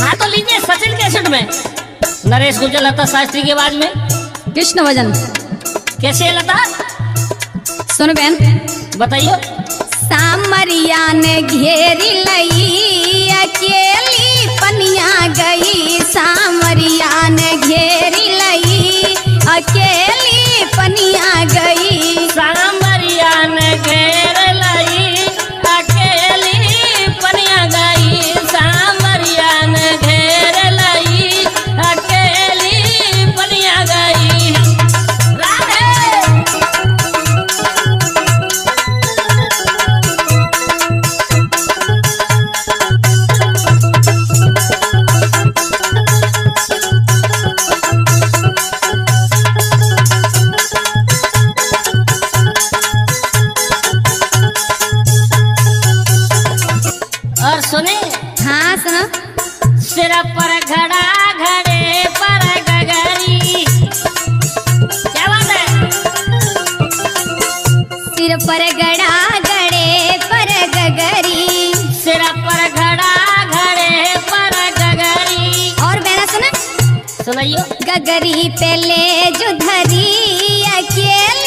हाँ तो लीजिए सचिन कैसेट में। नरेश गुजर लता शास्त्री की आवाज़ में। कृष्ण भजन कैसे है लता? सुन बहन। बताइए। सामरिया ने घेरी लई अकेली पनिया गई। सामरिया ने घेरी लई अकेली सुने? हाँ सुनो। सिर पर घड़ा घड़े पर गगरी। क्या बात है? सिर पर घड़ा घड़े पर गगरी। सिर पर घड़ा घड़े पर गगरी। और मेरा सुना। सुनाइयो गगरी पहले जो धरी अकेली।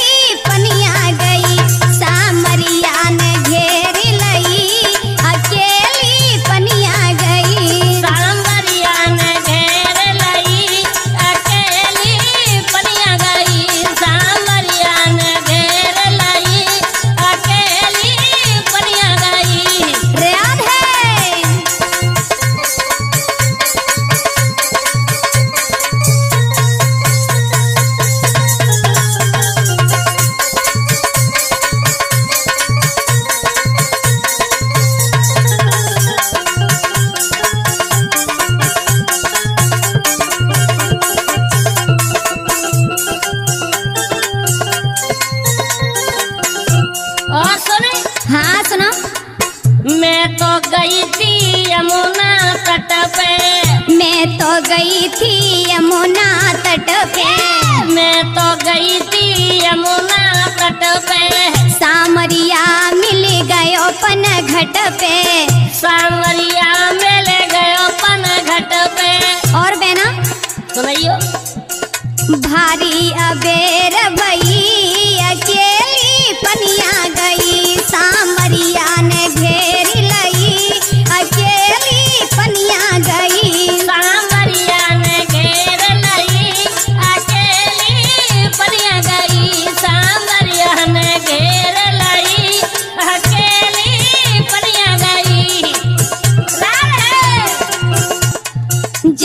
गई थी यमुना तट पे। मैं तो गई थी यमुना तट पे। मैं तो गई थी यमुना तट पे। सामरिया मिल गयो पन घट पे। सामरिया मिल गयो पन घट पे। और बेना सुनाइयो। भारी अबेर भई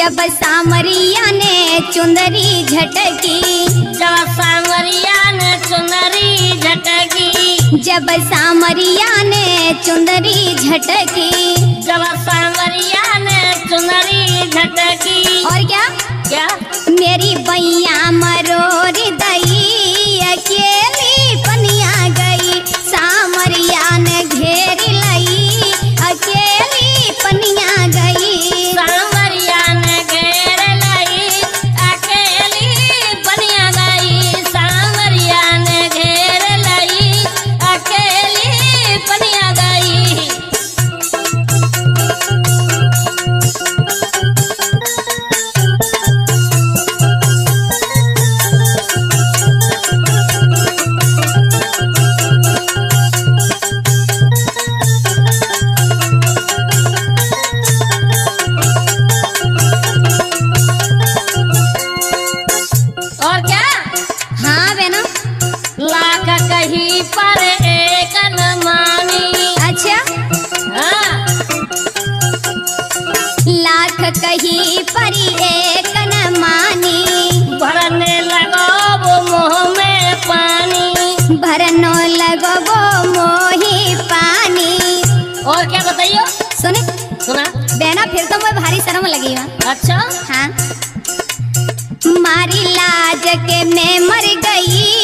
जब सामरिया ने चुंदरी झटकी। जब सामरिया ने चुंदरी झटकी। जब सामरिया ने चुंदरी झटकी। जब सामरिया ने चुंदरी झटकी। और क्या? क्या? मेरी बैया मरोर कहीं पर एक न मानी अच्छा। हाँ। लाख कही परी एक न मानी भरने लगो वो मुँह में पानी। भरनो लगबो मोही पानी। और क्या बताइयो? सुने। सुना। बेना फिर तो मैं भारी शर्म लगी अच्छा। हाँ। मारी लाज के मैं मर गई।